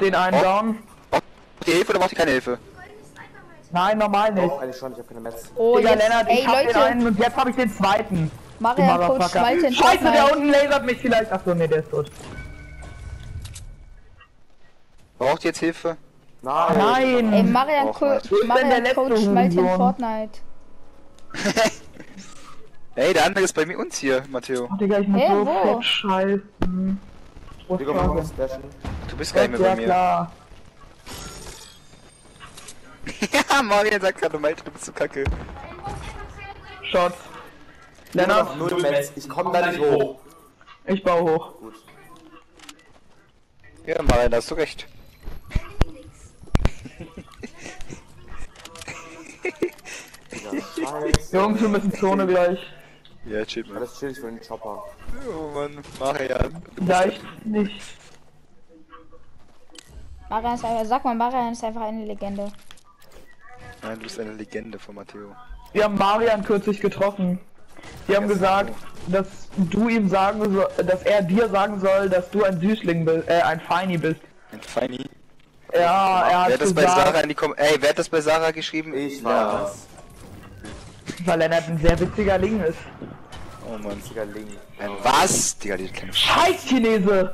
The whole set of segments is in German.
Den einen Oh. down. Die Hilfe oder braucht ihr keine Hilfe? Nein, normal nicht. Eigentlich schon, ich hab keine Metz. Oh, Digga, jetzt, Lennart, ey ich hab den Leute, einen und jetzt hab ich den zweiten. Marian Coach Scheiße, der unten lasert mich vielleicht. Achso, nee, der ist tot. Braucht ihr jetzt Hilfe? Nein! Nein! Ey, Marian, Co Marian letzte Coach Schmalte in? Fortnite. Ey, der andere ist bei mir uns hier, Matteo. Oh, Digga, ich muss Hä, so wo? scheißen. Wo Digga, Frage? machen Splashen. Du bist gar nicht mehr Ja, bei mir. klar. ja, Marian sagt gerade, Malte, du bist so kacke. Immer Lennart, null Metz. Ich komm da nicht hoch. ich baue hoch. Gut. Ja, Marian, da hast du recht. Jungs, wir müssen Zone gleich. Ja, chill mal. Alles chillig für den Chopper. Oh Mann, Marian. Vielleicht nicht. Marian ist einfach, sag mal, Marian ist einfach eine Legende. Nein, du bist eine Legende von Matteo. Wir haben Marian kürzlich getroffen. Die haben gesagt, dass du ihm sagen soll, dass er dir sagen soll, dass du ein Süßling bist, äh, ein Feini bist. Ein Feini. Ja, er Wer hat hat das bei Sarah gesagt, in die Kom Ey, wer hat das bei Sarah geschrieben? Ich Ja. war das. Weil Lennart ein sehr witziger Ling ist. Oh Mann. Einziger Link. Ein was? Digga, die kleine Sch Scheiß Chinese!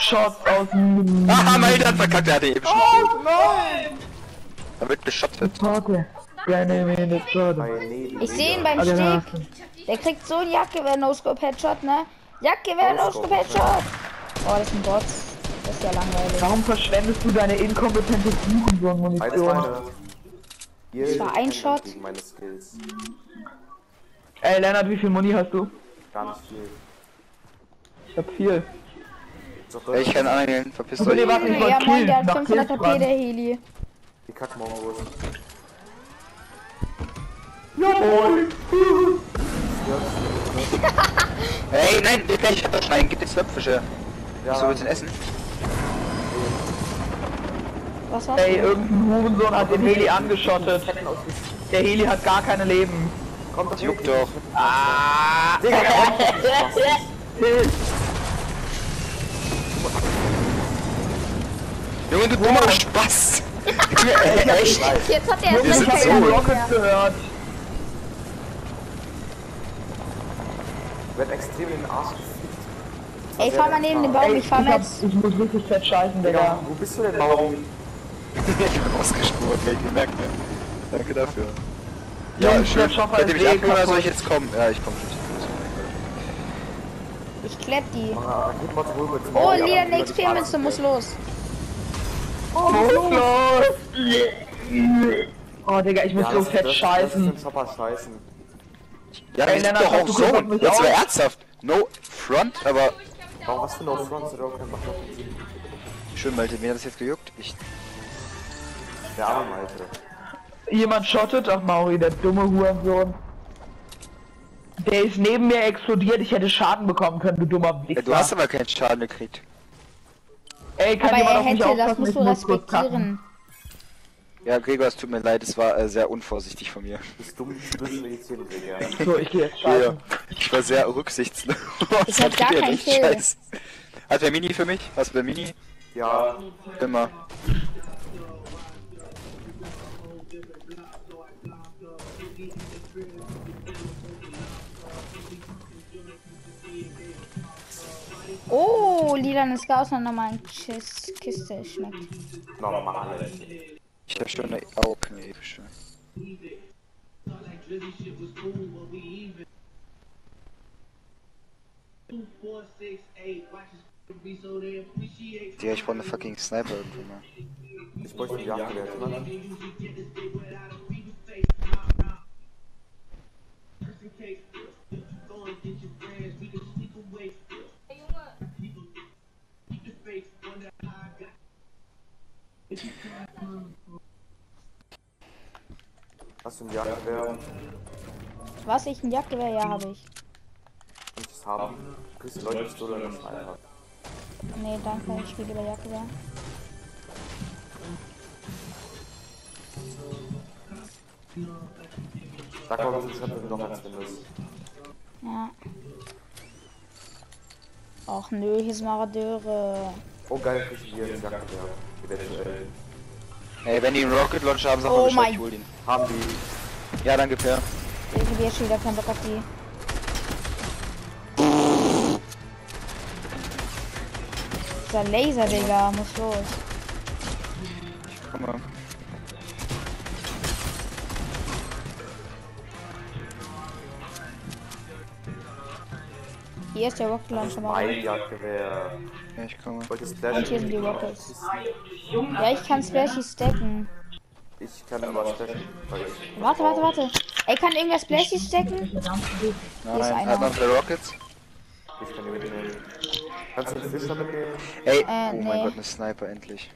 Shots aus dem... Haha, Malte hat verkackt, der hatte eben schon. Oh nein! Da wird geschottet. Ich sehe ihn beim Steg. Der kriegt so ein Jagdgewehr No-Scope Headshot, ne? Jagdgewehr No-Scope Headshot. Oh, das sind Bots. Das ist ja langweilig. Warum verschwendest du deine inkompetente. Ihr Das war ein Shot. gegen meine Skills. Ey Lennart, wie viel Muni hast du? Gar nicht viel. Ich hab viel. Ich kann angeln, verpisst euch. nee, warte, ich wollte Ja, killen. der hat Nach 500 Kills HP, der Heli. Die Kackmongos. Jawohl! Ey, nein, wir gleich schneiden, gib den Zwölffische. Ja, So willst du ihn essen? Was war's? Ey, irgendein Hurensohn hat den Heli angeschottet. Der Heli hat gar keine Leben. Kommt doch Juckt doch. Ah! Digga. Junge, du dummer Spaß. Echt? Jetzt hat er erst den Rockets mehr. gehört. Wird extrem in den Arsch gefickt. Ey, fahr mal neben dem Baum, ich fahr hab, jetzt. ich muss wirklich fett scheißen, Digga, Digga. wo bist du denn, Mauri? Ich bin ausgespurt, ey, gemerkt, ne? Danke dafür. Ja, der schön. Chopper Könnt ihr ist mich eh abholen oder soll ich jetzt kommen? Ja, ich komm schon. Ich klepp die. Ah, mir Oh, Lila, die XP-Münze schwarzen muss Geld. los. Oh, oh, Digga, ich muss Ja, so fett das, das scheißen. ist ein Chopper scheißen. Ja, sind Lennart, doch hast du Zone. mich Jetzt mal ernsthaft. No front, aber Warum was für No Front? Hat schön, Malte. Wen hat das jetzt gejuckt? Ich. Der arme Malte. Jemand schottet? Ach, Mauri, der dumme Hurensohn. Der ist neben mir explodiert, ich hätte Schaden bekommen können, du dummer Ja, Wichser. du hast aber keinen Schaden gekriegt. Ey, kann Aber jemand auf mich hätte, das aufpassen? musst Ich du muss kurz kacken. respektieren. Ja, Gregor, es tut mir leid, es war äh, sehr unvorsichtig von mir. Du bist dumm, du bist mediziniert, Digga. So, ich geh jetzt Ja, ich war sehr rücksichtslos. Ich hab gar keinen Kill. Hat wer Mini für mich? Hast du wer Mini? Ja, Immer. Oh, lilanes Gas und nochmal ein Kiss Kiste schmeckt. normal. Ich hab schon eine Augnepische. Ja, ich brauche eine fucking Sniper irgendwo mal. Ich bräuchte einen Jagdgewehr, jemand? Hast du ein Jagdgewehr? Was, ich ein Jagdgewehr? Ja, habe ich. Ich das haben? Du kriegst die Leute Pistole oder nicht einfach. Nee, danke, ich spiele lieber Jagdgewehr. Sag mal, viele Schritte du noch eins findest. Ja. Och nö, hier sind Maradeure. Oh, geil, ich hier einen Jagdgewehr. Eventuell. Ey, wenn die einen Rocket Launcher haben, sag Oh mal Bescheid, mein- ich hol den. Haben die. Ja, danke, Per. Ich hab jetzt schon wieder keinen Bock auf die. Dieser Laser, Digga, muss los. Hier ist der Rocket Launcher mal. Jagdgewehr. Ja, ich komme. Wollte Und hier sind die Rockets. Ja, ich kann Splashy stacken. Ich kann aber ich. Warte, warte, warte. Ey, kann irgendwer Splashy stacken? Nein, ist einer. hat der Rockets. Ich kann die mitnehmen. Kannst du den Fischer mitnehmen? Ey, Äh, oh nee. mein Gott, eine Sniper endlich.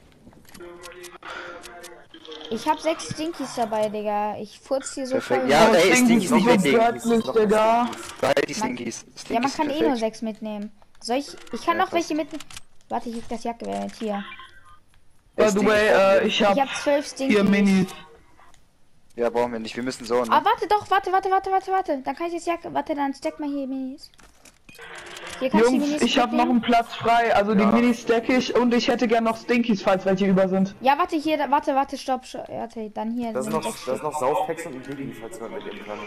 Ich hab sechs Stinkies dabei, Digga. Ich furz hier so Perfekt. voll. Ja, Oh, ey, Stinkies Stinkies nicht göttlich, Digga. Man- Stinkies. Stinkies Ja, man kann eh nur perfekt. sechs mitnehmen. Soll ich? Ich kann Ja, noch welche mitnehmen. Warte, ich leg das mit hier. By the way, äh, ich hab Ich hab zwölf Stinkies. hier Minis. Ja, brauchen wir nicht. Wir müssen so, ne? Ah, warte doch, warte, warte, warte, warte, warte. Dann kann ich jetzt Jagd. Warte, dann stack mal hier Minis. Jungs, ich hab noch einen Platz frei. Also die Minis stack ich und ich hätte gern noch Stinkies, falls welche über sind. Ja, warte, hier, da, warte, warte, stopp, stopp. Warte, dann hier. Da sind sind noch, sechs da ist noch Saufpacks und Ignis, falls man mitnehmen kann.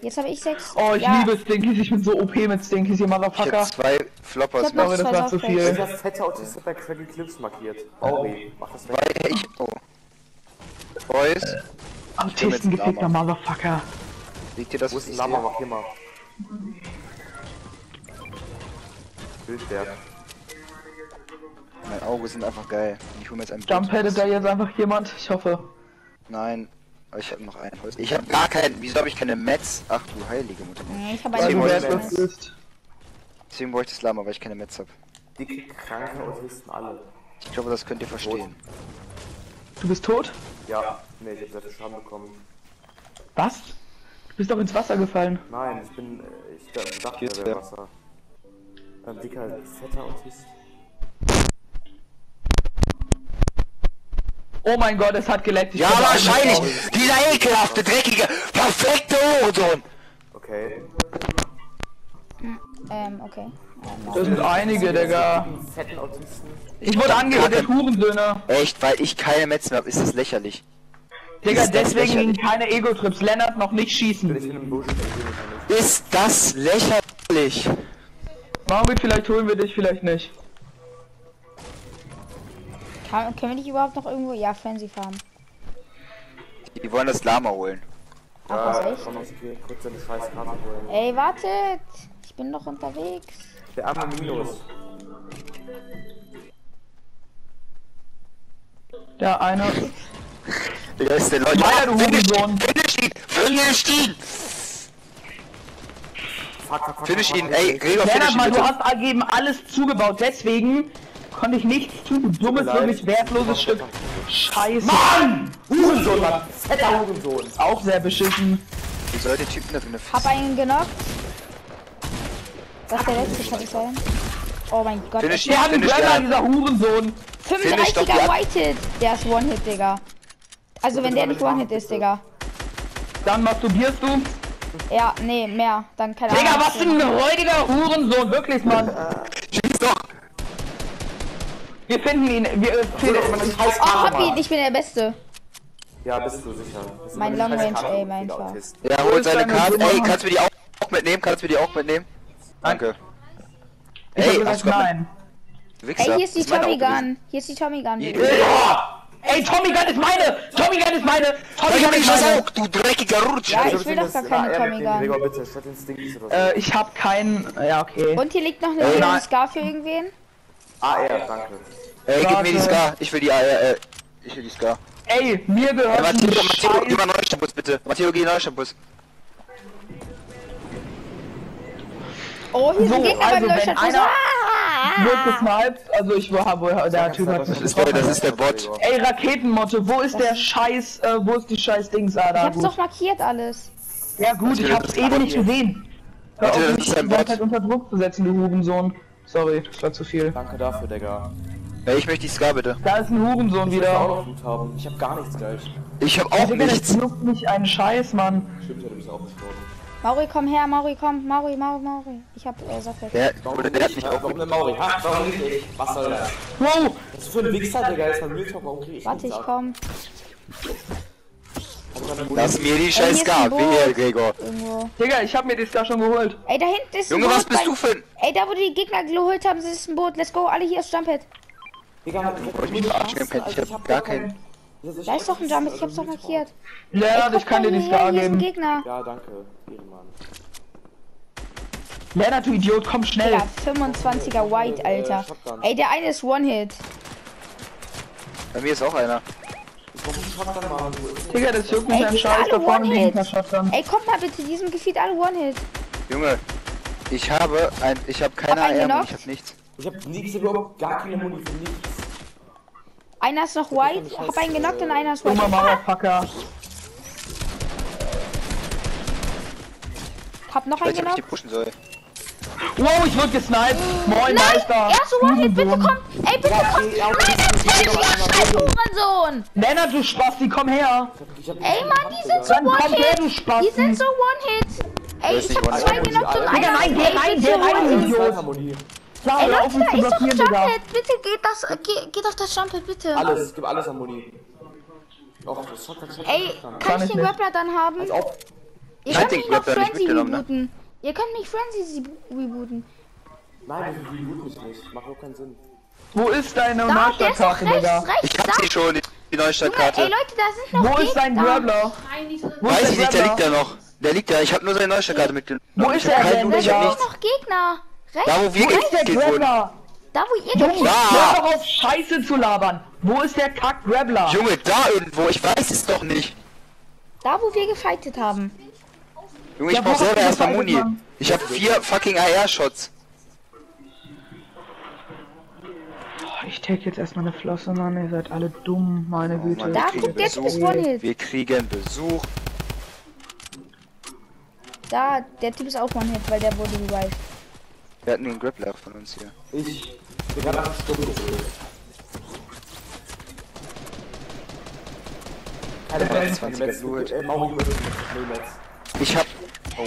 Jetzt habe ich sechs. Oh, ich ja, liebe Stinkies. Ich bin so OP mit Stinkies, ihr Ich Motherfucker. hab zwei Floppers Ich hab noch das war zu viel. Der fette Autist hat bei Craggy Clips markiert. Auri, mach das weg. Zwei, ich, oh. Boys, Autisten gefickter Motherfucker. liegt dir das Wo ist ein Lama? Mach hier mal. Bildwerk. Mein Auge sind einfach geil. Ich hol mir jetzt ein Jump headet da jetzt einfach jemand? Ich hoffe. Nein, aber ich habe noch einen Holz. Ich habe gar keinen. Wieso habe ich keine Mets? Ach du heilige Mutter. Hm, Ich habe Weil eine du wollte ich. Deswegen ich das Lama, weil ich keine Mets habe. Dicke, kranke Autisten alle. Ich glaube, das könnt ihr verstehen. Du bist tot? Ja, nee, ich hab sehr viel Schaden bekommen. Was? Du bist doch ins Wasser gefallen. Nein, ich bin, äh, ich da- dachte, er wäre? Wasser. Ein dicker, fetter Autist. Oh mein Gott, es hat geleckt. Ich Ja, wahrscheinlich! Dieser ekelhafte, dreckige, perfekte Hurensohn! Okay. Ähm, okay. Das sind einige, Digga. Ich wurde angeredet, Hurensöhne. Echt, weil ich keine Mets mehr habe, ist das lächerlich. Digga, Ist deswegen lächerlich? keine Ego-Trips. Lennart noch nicht Ich schießen. Ist das lächerlich? Wir vielleicht, holen wir dich vielleicht nicht. Kann, können wir nicht überhaupt noch irgendwo. Ja, Fancy Farm. Die wollen das Lama holen. Ach, was Ja, holen. Ey, wartet! Ich bin doch unterwegs. Der arme Minus. Der eine. Wer ist denn Leute? Meier, du Finish Hurensohn. ihn! Finish ihn! Finish ihn! Fuck, fuck, fuck. Finish ihn! Ey. Gregor, finish ihn mal, du bitte! hast eben alles zugebaut. Deswegen konnte ich nichts tun. Du dummes, wirklich wertloses Stück. Scheiße. Mann! Hurensohn, Mann! Fetter Hurensohn! Auch sehr beschissen. Wie soll der Typ da drin Hab einen genockt. Das ist der letzte, kann ich sein. Oh mein Gott. Finish Der hat einen Finish ihn! dieser Hurensohn. finish doch die 35er an- White-Hit. Der ist One-Hit, Digga. Also wenn der nicht One-Hit ist, Digga. Dann masturbierst du. Ja, nee, mehr. Dann keine Digga, Ahnung. was für ein räudiger Hurensohn. Wirklich, Mann. Schieß doch! Wir finden ihn. Wir äh, finden Oh, hab ihn. Ich bin der Beste. Ja, bist du sicher. Das ist Mein Long Range Aim einfach. Ja, hol seine Karte. Ey, kannst du mir die auch mitnehmen? Kannst du mir die auch mitnehmen? Danke. Ich Ey, ach, nein. Wichser. Ey, hier ist die Tommy. Gun. Hier ist die Tommy Gun. Ja! Ey, Tommy Gun ist meine! Tommy Gun ist meine! Tommy Ich Gun hab ist meine! auch, du dreckiger Rutsch! Ja, ich will doch gar keine AR Tommy Gun. Gregor, bitte, statt den Stinkies oder so. Äh, ich hab keinen. Ja, okay. Und hier liegt noch eine Ey, äh. Scar für irgendwen. AR, danke. Ey, gib mir die. Scar. Ich will die, äh, äh, ich will die Scar. Ey, mir Ey, gehört ein Matteo, Matteo, gib mal neuen Shampoos bitte. Matteo, geh neuen Shampoos. Oh, hier So, sind Gegner also beim wenn Neustart. einer- Ah! Wird gesniped, also ich war wohl, der Typ hat Das mich ist, der, das ist der Bot. Ey, Raketenmotto, wo ist der Scheiß, äh, wo ist die Scheiß Dings, ah, Ich hab's doch markiert alles. Ja gut, ich hab's eben nicht gesehen. Hör Warte, auf, das mich ist die. Zeit unter Druck zu setzen, du Hurensohn. Sorry, das war zu viel. Danke dafür, Digga. Ey, ich möchte die Scar bitte. Da ist ein Hurensohn Ich will auch wieder. noch Blut haben. Ich hab gar nichts gleich. Ich hab auch Digga, das nichts. juckt mich einen Scheiß, Mann. Stimmt, ja, du bist auch gestorben. Mauri, komm her, Mauri, komm. Mauri, Mauri, Mauri. Ich hab äh, Software. Der, oder der hat mich auch Warum eine Mauri? Ha? Warum nicht ich? Was soll das? Wow! Was ist für ein Wichser, Digga? Ist mein Mülltalk, warum krieg ich Warte, ich komm. Lass mir die Ey, scheiß Scar, ein wehe, Gregor. Irgendwo. Digga, ich hab mir das da schon geholt. Ey, da hinten ist ein Junge, Boot. was bist bei- du für ein... Ey, da wo die Gegner geholt haben, das ist ein Boot. Let's go, alle hier ist Jumphead. Digga, ich mich verarschen, ich hab- ich hab gar keinen- Da ist doch ein Jumphead, ich hab's doch markiert. Lennart, Ey, ich kann dir die Star geben. Gegner. Ja, danke. Ehrenmann. Lennart, du Idiot, komm schnell. Ja, 25er White, Alter. Ey, der eine ist One-Hit. Bei mir ist auch einer. Digga, das juckt mich Ey, ein Scheiß, da vorne liegt ein Shotgun. Ey, kommt mal bitte, die sind gefühlt alle One-Hit. Junge, ich habe ein... Ich habe keine Hab einen AR, ich hab nichts. Ich hab nichts, überhaupt gar keine Muni für nichts. Einer ist noch White, hab einen genockt und einer ist White. Dummer Motherfucker. Hab noch Ich weiß einen nicht, ob ich die genockt. pushen soll. Wow, ich wurde gesniped. Moin, Nein, Meister. er ist One-Hit, bitte komm. Ey, bitte komm. ey, Nein. Hurensohn. Lennart, du Spasti, komm her. Ey, Mann, die sind so One-Hit. Die sind so One-Hit. Ey, ich hab zwei genockt und Digga, einer nein, ist geh ey, rein, geh rein. Idiot. Sag, Ey, auf Leute, da zu ist doch blockieren, Digga. Jumphead. Bitte geht das, geht, geht auf das Jumphead, bitte. Alles, gib alles an Muni. Och, das Shotgun, Shotgun, Ey, Shotgun. kann ich den nicht. Grappler dann haben? Als ob. Ihr Ich könnt hab mich den noch Frenzy mitgenommen, ne? rebooten. Ihr könnt mich Frenzy rebooten. Nein, das reboot mich nicht. Macht auch keinen Sinn. Wo ist deine der Masterkarte, Digga? Ich hab sie schon, die, Neustartkarte. ey Leute, da sind noch Wo ist dein. Grappler? Weiß ich nicht, der liegt da noch. Der liegt da. Ich hab nur seine Neustartkarte mitgenommen. Wo ist er keinen denn, Loot, ich hab Digga? Da nichts. sind noch Gegner. Rechts, Da, wo wir Wo ist der gekillt wurden. Da wo ihr Junge, Da. hör doch auf Scheiße zu labern. Wo ist der Kack-Grappler? Junge, da irgendwo. Ich weiß es doch nicht. Da wo wir gefightet haben. Junge, ich Ja, brauch selber erstmal Muni. Mann? Ich hab vier fucking AR-Shots. Oh, Ich take jetzt erstmal eine Flosse, Mann. Ihr seid alle dumm, meine Güte. Mann, Da, wir guck, kriegen der Typ ist Besuch. One-Hit. Wir kriegen Besuch. Da, der Typ ist auch One-Hit, weil der wurde revived. Wir hatten einen Grappler von uns hier. Ich bin gerade auf Sturm geholt. Keine Ja, Metz, 20er keine Metz. Loot. Äh, Mauri mit Null Metz. Ich hab. Oh.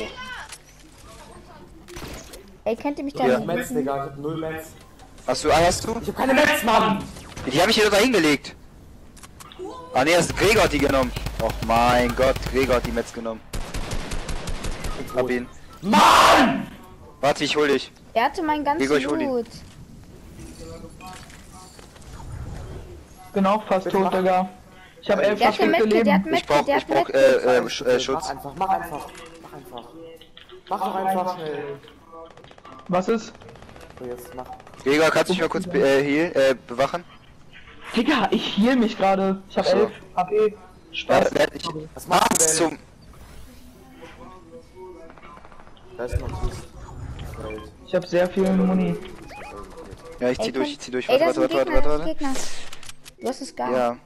Ey, könnt ihr mich da Ja. nicht Metz? Digga, ich hab Null Metz. Hast du, ah, hast du? Ich hab keine Metz, Mann! Die hab ich hier da hingelegt. Ah ne, das Gregor hat die genommen. Och mein Gott, Gregor hat die Metz genommen. Hab ihn. Mann! Warte, ich hol dich. Er hatte meinen ganzen ich ihn. Loot. Genau, fast Bitte tot, mach. Digga. Ich habe elf Der verfickte Medkit, der hat Leben. Ich brauch, Medkit, der ich hat brauch, Medkit. äh, äh, Sch- äh, Mach Schutz. einfach, mach einfach. Mach einfach. Mach doch einfach schnell. Was ist? So, jetzt mach. Gregor, kannst du mich mal kurz be äh, heal, äh, bewachen? Digga, ich heal mich gerade. Ich habe Ach so. 11 HP. Äh, Spaß. wer- ich, Was machst du denn? zum. Da ist noch Twist. Ich habe sehr viel Muni. Ja, ich zieh Ey, durch, ich zieh durch. Ey, Warte, warte, warte, warte, ist warte. Gegner. Du hast es gar Ja.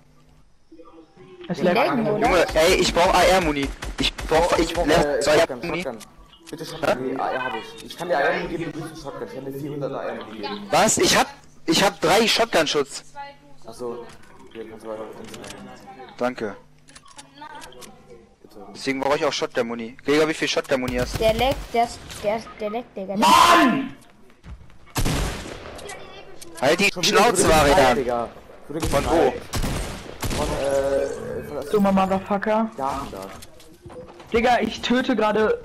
Es oder? Junge, ey, ich brauch AR-Muni. Ich brauch, ich Ich brauch, äh, zwei Shotgun, Muni. Shotgun. Bitte Shotgun, nee, AR hab ich. Ich kann dir AR geben, du kriegst einen Shotgun. Ich kann dir 400 AR geben. Was? Ich hab, ich hab drei Shotgun-Schutz. Achso. Hier kannst du weiter auf den Danke. Deswegen brauche ich auch Shotgun-Muni. Gregor, wie viel Shotgun-Muni hast du? Der leckt, der ist, der der leckt, Digga. Halt die Schnauze, Varian. Digga. Von wo? Von, äh, von Dummer Motherfucker. Garten da. Digga, ich töte gerade.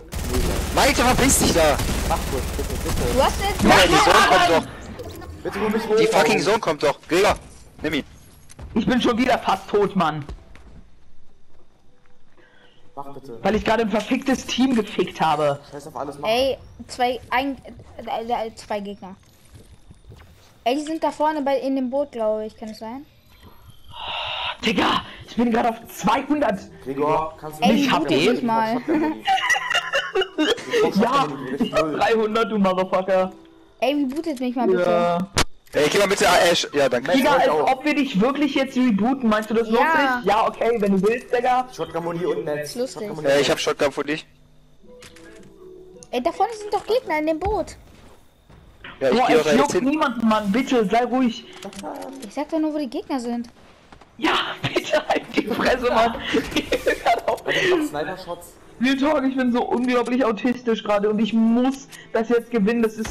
Malte, verpiss dich da! Mach kurz, bitte, bitte. Du hast jetzt Junge, die Sohn kommt doch. Bitte mich hoch. Die fucking. Sohn kommt doch. Gregor, nimm ihn. Ich bin schon wieder fast tot, Mann. Mach bitte. Weil ich gerade ein verficktes Team gefickt habe. Scheiß auf alles, mach. Ey, zwei, ein, äh, äh, zwei Gegner. Ey, die sind da vorne bei in dem Boot, glaube ich. Kann es sein? Digga, ich bin gerade auf 200. Gregor, kannst du Ey, nicht ich hab brauch mal. Ja, Shotgun-Muni, ich hab null. 300, du Motherfucker. Ey, rebootet mich mal bitte. Ja. Ey, geh mal bitte AR. Sch- Ja, danke. Digga, als auch. ob wir dich wirklich jetzt rebooten. Meinst du das Ja. wirklich? Ja, okay, wenn du willst, Digga. Shotgun-Muni und Netz. Lustig. Äh, ich hab Shotgun für dich. Ey, da vorne sind doch Gegner in dem Boot. Ja, ich Boah, geh hin. niemanden, Mann. Bitte, sei ruhig. Ich sag doch nur, wo die Gegner sind. Ja, bitte halt die Fresse, Mann. Sniper-Shots. Real Talk, ich bin so unglaublich autistisch gerade und ich muss das jetzt gewinnen. Das ist.